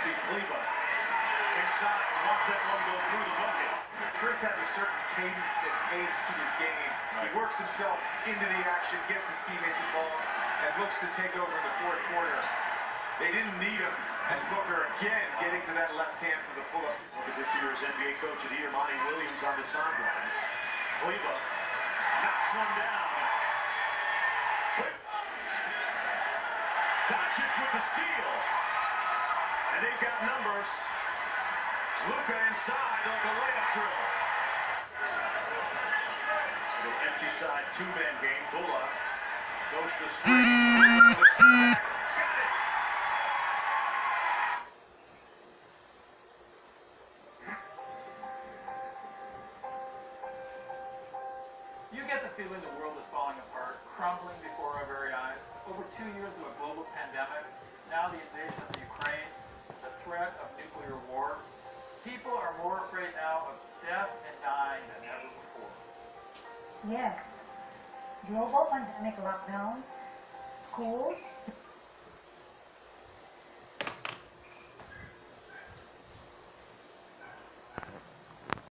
See Kleber inside, watch that one go through the bucket. Chris has a certain cadence and pace to his game. He works himself into the action, gets his teammates involved, and looks to take over in the fourth quarter. They didn't need him as Booker again getting to that left hand for the pull-up. Look at this year's NBA Coach of the Year, Monty Williams, on the sidelines. Kleber knocks one down. Doncic with the steal. And they've got numbers. Inside on the layup drill. Little empty side two-man game. Goes to screen. You get the feeling the world is falling apart, crumbling before our very eyes. Over two years of a global pandemic, now the invasion of the threat of nuclear war. People are more afraid now of death and dying than ever before. Yes. Global pandemic lockdowns, schools,